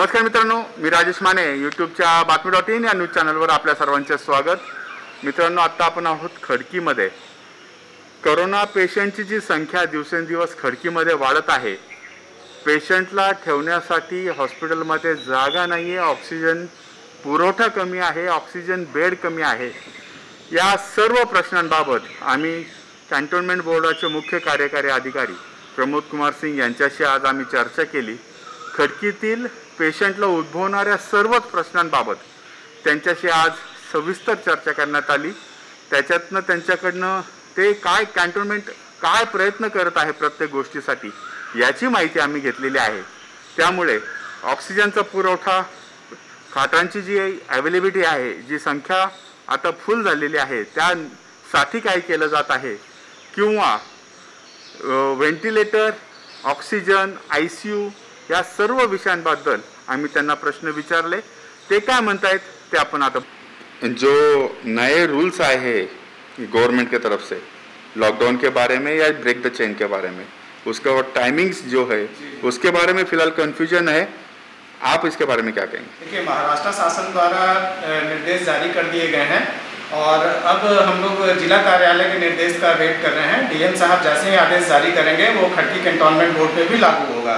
नमस्कार मित्रांनो मी राजेश माने यूट्यूबच्या बातमी डॉट इन या न्यूज चॅनलवर आपल्या सर्वांचे स्वागत. मित्रांनो आत्ता आपण आहोत खडकीमध्ये. करोना पेशंटची जी संख्या दिवसेंदिवस खडकीमध्ये वाढत आहे पेशंटला ठेवण्यासाठी हॉस्पिटलमध्ये जागा नाही आहे ऑक्सिजन पुरवठा कमी आहे ऑक्सिजन बेड कमी आहे. या सर्व प्रश्नांबाबत आम्ही कॅन्टोन्मेंट बोर्डाचे मुख्य कार्यकारी अधिकारी प्रमोद कुमार सिंग यांच्याशी आज आम्ही चर्चा केली. खडकीतील पेशंटला उद्भवणाऱ्या सर्वच प्रश्नांबाबत त्यांच्याशी आज सविस्तर चर्चा करण्यात आली. त्याच्यातनं त्यांच्याकडनं ते काय कॅन्टोनमेंट काय प्रयत्न करत आहे प्रत्येक गोष्टीसाठी याची माहिती आम्ही घेतलेली आहे. त्यामुळे ऑक्सिजनचा पुरवठा खाटांची जी अवेलेबिलिटी आहे जी संख्या आता फुल झालेली आहे त्यासाठी काय केलं जात आहे किंवा ventilator oxygen I C U या सर्व विषयांबद्दल आम्ही त्यांना प्रश्न विचारले. ते काय म्हणतायत ते आपण आता जो नए रूल्स आए हैं गवर्नमेंट की तरफ़ से लॉकडाउन के बारे में या ब्रेक द चेन के बारे में उसका और टाइमिंग्स जो है उसके बारे में फ़िलहाल कन्फ्यूज़न है। आप इसके बारे में क्या कहेंगे? देखिए महाराष्ट्र शासन द्वारा निर्देश जारी कर दिए गए हैं और अब हम लोग जिला कार्यालय के निर्देश का वेट कर रहे हैं। डीएम साहब जैसे ही आदेश जारी करेंगे वो खड़की कैंटोनमेंट बोर्ड पे भी लागू होगा।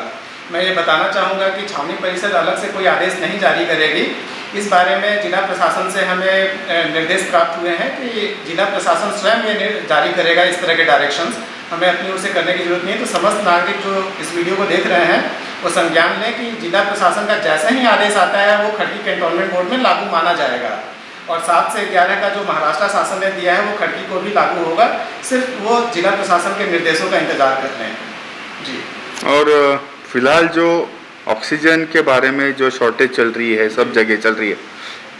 मैं ये बताना चाहूँगा कि छावनी परिषद अलग से कोई आदेश नहीं जारी करेगी। इस बारे में जिला प्रशासन से हमें निर्देश प्राप्त हुए हैं कि जिला प्रशासन स्वयं ये जारी करेगा इस तरह के डायरेक्शंस हमें अपनी ओर से करने की ज़रूरत नहीं है। तो समस्त नागरिक जो इस वीडियो को देख रहे हैं, वो संज्ञान लें कि जिला प्रशासन का जैसा ही आदेश आता है, वो खड़की कैंटोनमेंट बोर्ड में लागू माना जाएगा। और सात से ग्यारह का जो महाराष्ट्र शासन ने दिया है, वो खड़की को भी लागू होगा। सिर्फ़ वो जिला प्रशासन के निर्देशों का इंतज़ार कर रहे हैं। जी। और फ़िलहाल जो ऑक्सीजन के बारे में जो शॉर्टेज चल रही है, सब जगह चल रही है,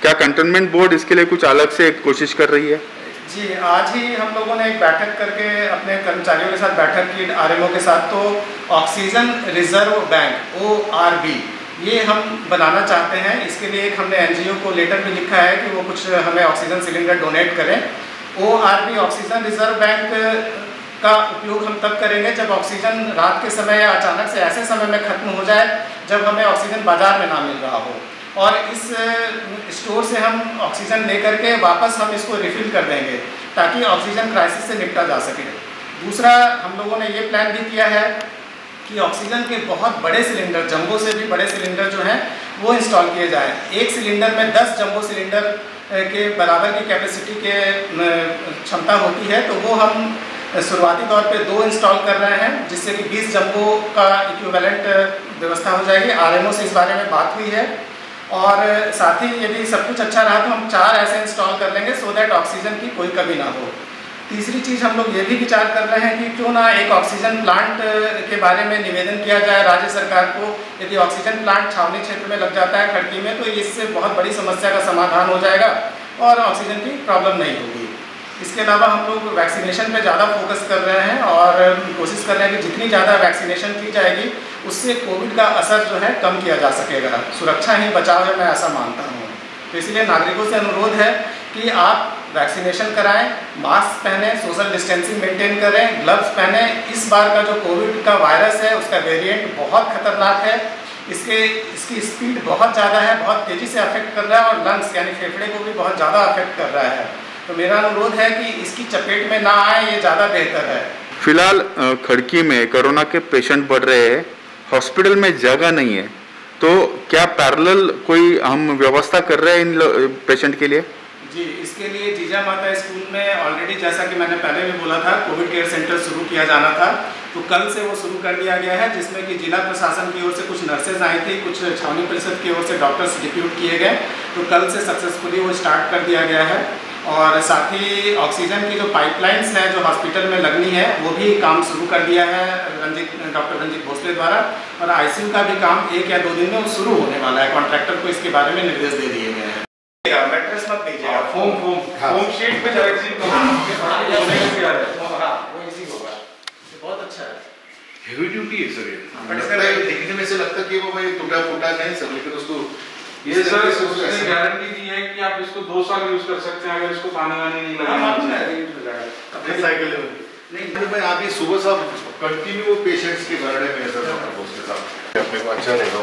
क्या कंटेनमेंट बोर्ड इसके लिए कुछ अलग से कोशिश कर रही है? जी, आज ही हम लोगों ने एक बैठक करके अपने कर्मचारियों के साथ बैठक की, आरएमओ के साथ तो oxygen reserve bank O R B ये हम बनाना चाहते हैं। इसके लिए एक हमने एनजीओ को लेटर भी लिखा है कि वो कुछ हमें ऑक्सीजन सिलेंडर डोनेट करें। O R B oxygen reserve bank का उपयोग हम तब करेंगे जब ऑक्सीजन रात के समय या अचानक से ऐसे समय में खत्म हो जाए जब हमें ऑक्सीजन बाज़ार में ना मिल रहा हो। और इस स्टोर से हम ऑक्सीजन लेकर के वापस हम इसको रिफिल कर देंगे ताकि ऑक्सीजन क्राइसिस से निपटा जा सके। दूसरा, हम लोगों ने ये प्लान भी किया है कि ऑक्सीजन के बहुत बड़े सिलेंडर जंबो से भी बड़े सिलेंडर जो हैं, वो इंस्टॉल किए जाएँ। एक सिलेंडर में 10 जंबो सिलेंडर के बराबर की कैपेसिटी के क्षमता होती है तो वो हम शुरुआती तौर पे दो इंस्टॉल कर रहे हैं, जिससे कि 20 जंबो का इक्विवेलेंट व्यवस्था हो जाएगी। आरएमओ से इस बारे में बात हुई है। और साथ ही यदि सब कुछ अच्छा रहा तो हम चार ऐसे इंस्टॉल कर लेंगे सो दैट ऑक्सीजन की कोई कमी ना हो। तीसरी चीज़ हम लोग ये भी विचार कर रहे हैं कि क्यों ना एक ऑक्सीजन प्लांट के बारे में निवेदन किया जाए राज्य सरकार को। यदि ऑक्सीजन प्लांट छावनी क्षेत्र में लग जाता है खड़की में तो इससे बहुत बड़ी समस्या का समाधान हो जाएगा और ऑक्सीजन की प्रॉब्लम नहीं होगी। इसके अलावा हम लोग वैक्सीनेशन पे ज़्यादा फोकस कर रहे हैं और कोशिश कर रहे हैं कि जितनी ज़्यादा वैक्सीनेशन की जाएगी, उससे कोविड का असर जो है कम किया जा सकेगा सुरक्षा ही बचाव है मैं ऐसा मानता हूँ। तो इसलिए नागरिकों से अनुरोध है कि आप वैक्सीनेशन कराएँ मास्क पहने सोशल डिस्टेंसिंग मेंटेन करें ग्लव्स पहने। इस बार का जो कोविड का वायरस है, उसका वेरिएंट बहुत खतरनाक है। इसके, इसकी स्पीड बहुत ज़्यादा है, बहुत तेज़ी से अफेक्ट कर रहा है और लंग्स यानी फेफड़े को भी बहुत ज़्यादा अफेक्ट कर रहा है। तो मेरा अनुरोध है कि इसकी चपेट में ना आए ये ज़्यादा बेहतर है। फ़िलहाल खड़की में कोरोना के पेशेंट बढ़ रहे हैं हॉस्पिटल में जगह नहीं है। तो क्या पैरेलल कोई हम व्यवस्था कर रहे हैं इन पेशेंट के लिए? जी इसके लिए जीजा माता स्कूल में ऑलरेडी जैसा कि मैंने पहले भी बोला था कोविड केयर सेंटर शुरू किया जाना था। तो कल से वो शुरू कर दिया गया है जिसमें कि जिला प्रशासन की ओर से कुछ नर्सेज आई थी कुछ छावनी परिषद की ओर से डॉक्टर्स डिप्यूट किए गए। तो कल से सक्सेसफुली वो स्टार्ट कर दिया गया है। और साथ ही ऑक्सीजन की जो पाइपलाइंस हैं जो हॉस्पिटल में लगनी है वो भी काम शुरू कर दिया है रंजित डॉक्टर रंजित भोसले द्वारा। और आईसीयू का भी काम एक या दो दिन में शुरू होने वाला है। कॉन्ट्रैक्टर को इसके बारे में निर्देश दे दिए गए हैं। मैट्रेस मत दीजिएगा फोम फोम फोम शीट पे वैक्सीन को होने का क्या है हाँ वो इजी होगा। बहुत अच्छा है। हेवी ड्यूटी है सर ये बट है दिखने में से लगता है कि वो भाई टूटा फूटा नहीं सब लेकिन उसको ये सर उसने गारंटी दी है कि आप इसको दो साल यूज़ कर सकते हैं अगर इसको पानी वानी नहीं लगाना हाँ, साइकिल नहीं। मैं आप ये सुबह सब कंटिन्यू वो पेशेंट्स के बारे में सर उसके साथ। अपने को अच्छा रहेगा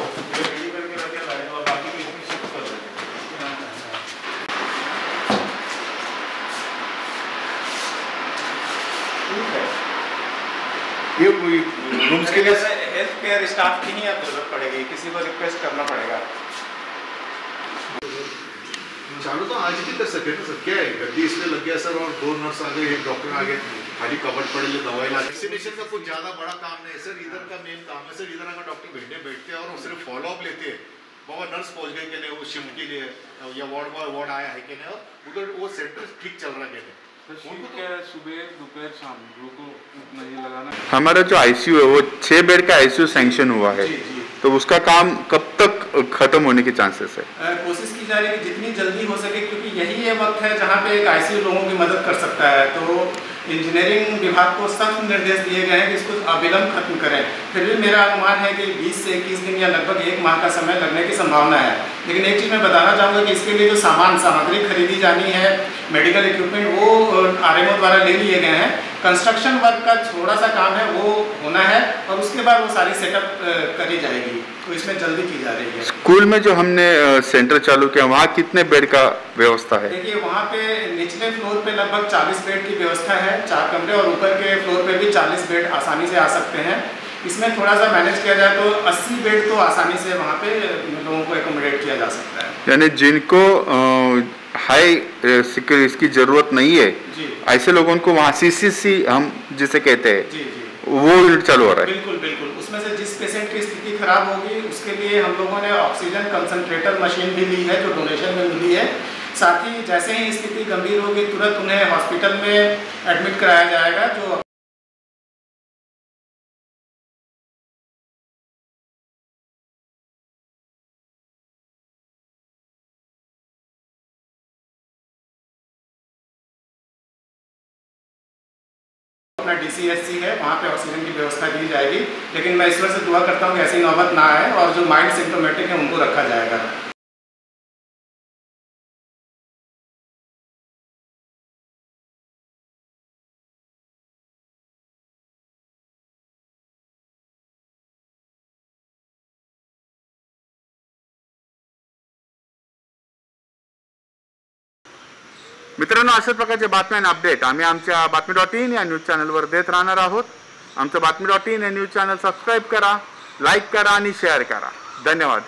ये रूम्स के लिए हेल्थ केयर स्टाफ की ही आप ज़रूरत पड़ेगी किसी को रिक्वेस्ट करना पड़ेगा। चालू तो आज भी कर सके ना सर क्या है? गड्डी इसलिए लग गया सर और दो नर्स आ गए एक डॉक्टर आ गए खाली कबट पड़े लिए दवाई ला वैक्सीनेशन का कुछ ज़्यादा बड़ा काम नहीं है सर इधर का मेन काम है सर इधर अगर डॉक्टर बैठे बैठते हैं और वो सिर्फ़ फॉलो अप लेते हैं। बाबा नर्स पहुँच गए कि नहीं वो शिफ्ट के लिए या वार्ड बॉय वार्ड आया है कि नहीं और उधर वो सेंटर ठीक चल रहा है कि नहीं। है सुबह दोपहर शाम को उतना लगाना। हमारा जो आईसीयू है वो छः बेड का आईसीयू सैंक्शन हुआ है। जी जी। तो उसका काम कब तक खत्म होने के चांसेस है। कोशिश की जा रही है कि जितनी जल्दी हो सके, क्योंकि यही ये वक्त है जहाँ पे एक आईसीयू लोगों की मदद कर सकता है। तो इंजीनियरिंग विभाग को सख्त निर्देश दिए गए हैं कि इसको अविलंब खत्म करें। फिर भी मेरा अनुमान है कि 20 से 21 दिन या लगभग एक माह का समय लगने की संभावना है। लेकिन एक चीज़ मैं बताना चाहूँगा कि इसके लिए जो सामान, सामग्री खरीदी जानी है, मेडिकल इक्विपमेंट, वो आरएमओ द्वारा ले लिए गए हैं। कंस्ट्रक्शन वर्क का थोड़ा सा काम है वो होना है और उसके बाद वो सारी सेटअप करी जाएगी। तो इसमें जल्दी की जा रही है। स्कूल में जो हमने सेंटर चालू किया वहाँ कितने बेड का व्यवस्था है? देखिए वहाँ पे निचले फ्लोर पे लगभग 40 बेड की व्यवस्था है चार कमरे और ऊपर के फ्लोर पे भी 40 बेड आसानी से आ सकते हैं। इसमें थोड़ा सा मैनेज किया जाए तो 80 बेड तो आसानी से वहाँ पे लोगों को एकोमोडेट किया जा सकता है। यानी जिनको हाई सिक्योर इसकी ज़रूरत नहीं है। ऐसे लोगों को वहाँ सी सी सी हम जिसे कहते हैं वो यूनिट चालू हो रहा है। बिल्कुल बिल्कुल। उसमें से जिस पेशेंट की स्थिति खराब होगी उसके लिए हम लोगों ने ऑक्सीजन कंसंट्रेटर मशीन भी ली है जो डोनेशन में मिली है। साथ ही जैसे ही स्थिति गंभीर होगी तुरंत उन्हें हॉस्पिटल में एडमिट कराया जाएगा जो अपना डीसीएससी है, वहाँ पे ऑक्सीजन की व्यवस्था की जाएगी। लेकिन मैं ईश्वर से दुआ करता हूँ कि ऐसी नौबत ना आए और जो माइंड सिम्टोमेटिक है उनको रखा जाएगा। मित्रांनो अशा प्रकारच्या बातम्या आणि अपडेट आम्ही आमच्या बातमी डॉट इन या न्यूज चॅनलवर देत राहणार आहोत. आमचं बातमी डॉट इन या न्यूज चॅनल सबस्क्राईब करा लाईक करा आणि शेअर करा. धन्यवाद.